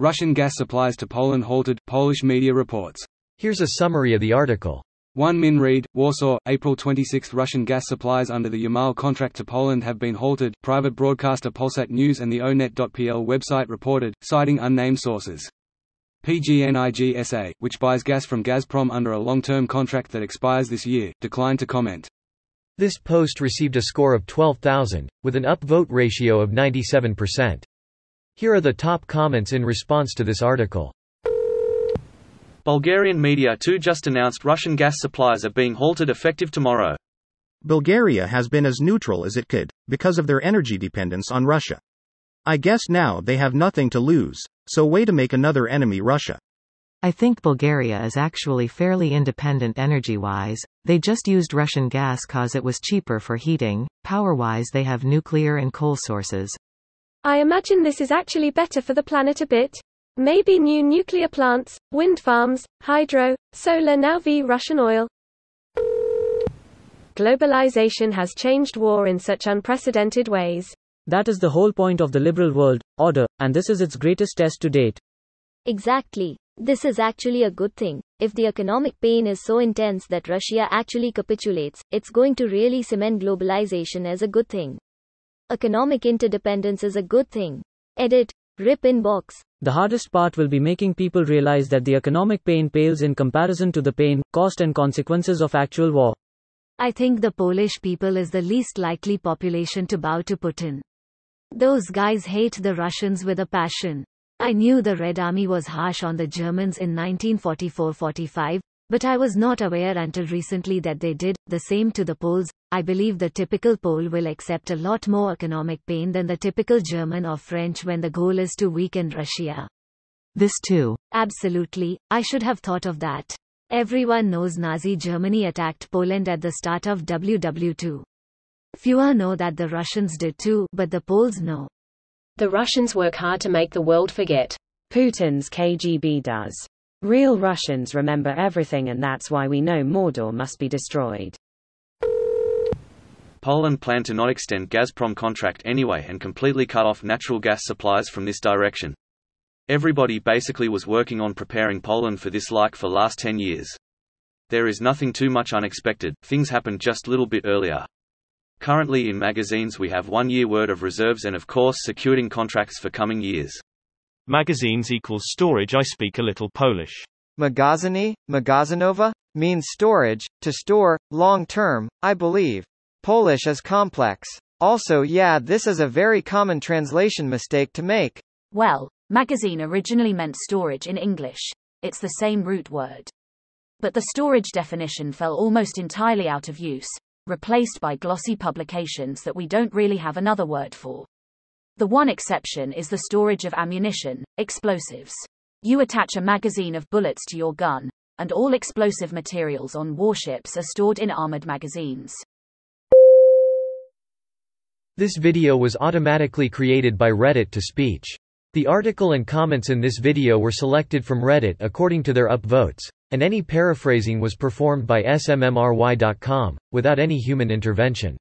Russian gas supplies to Poland halted, Polish media reports. Here's a summary of the article. 1 Min Read, Warsaw, April 26 Russian gas supplies under the Yamal contract to Poland have been halted, private broadcaster Polsat News and the onet.pl website reported, citing unnamed sources. PGNIGSA, which buys gas from Gazprom under a long-term contract that expires this year, declined to comment. This post received a score of 12,000, with an upvote ratio of 97%. Here are the top comments in response to this article. Bulgarian media too just announced Russian gas supplies are being halted effective tomorrow. Bulgaria has been as neutral as it could, because of their energy dependence on Russia. I guess now they have nothing to lose, so way to make another enemy Russia. I think Bulgaria is actually fairly independent energy-wise, they just used Russian gas cause it was cheaper for heating, power-wise they have nuclear and coal sources. I imagine this is actually better for the planet a bit. Maybe new nuclear plants, wind farms, hydro, solar now v Russian oil. Globalization has changed war in such unprecedented ways. That is the whole point of the liberal world order, and this is its greatest test to date. Exactly. This is actually a good thing. If the economic pain is so intense that Russia actually capitulates, it's going to really cement globalization as a good thing. Economic interdependence is a good thing. Edit. Rip inbox. The hardest part will be making people realize that the economic pain pales in comparison to the pain, cost, and consequences of actual war. I think the Polish people is the least likely population to bow to Putin. Those guys hate the Russians with a passion. I knew the Red Army was harsh on the Germans in 1944-45, but I was not aware until recently that they did the same to the Poles. I believe the typical Pole will accept a lot more economic pain than the typical German or French when the goal is to weaken Russia. This too. Absolutely, I should have thought of that. Everyone knows Nazi Germany attacked Poland at the start of WW2. Fewer know that the Russians did too, but the Poles know. The Russians work hard to make the world forget. Putin's KGB does. Real Russians remember everything and that's why we know Mordor must be destroyed. Poland planned to not extend Gazprom contract anyway and completely cut off natural gas supplies from this direction. Everybody basically was working on preparing Poland for this like for last 10 years. There is nothing too much unexpected, things happened just little bit earlier. Currently in magazines we have one year word of reserves and of course securing contracts for coming years. Magazines equals storage I speak a little Polish. Magazyny, magazynowa, means storage, to store, long term, I believe. Polish is complex. Also yeah this is a very common translation mistake to make. Well, magazine originally meant storage in English. It's the same root word. But the storage definition fell almost entirely out of use, replaced by glossy publications that we don't really have another word for. The one exception is the storage of ammunition, explosives. You attach a magazine of bullets to your gun, and all explosive materials on warships are stored in armored magazines. This video was automatically created by Reddit to speech. The article and comments in this video were selected from Reddit according to their upvotes, and any paraphrasing was performed by smmry.com, without any human intervention.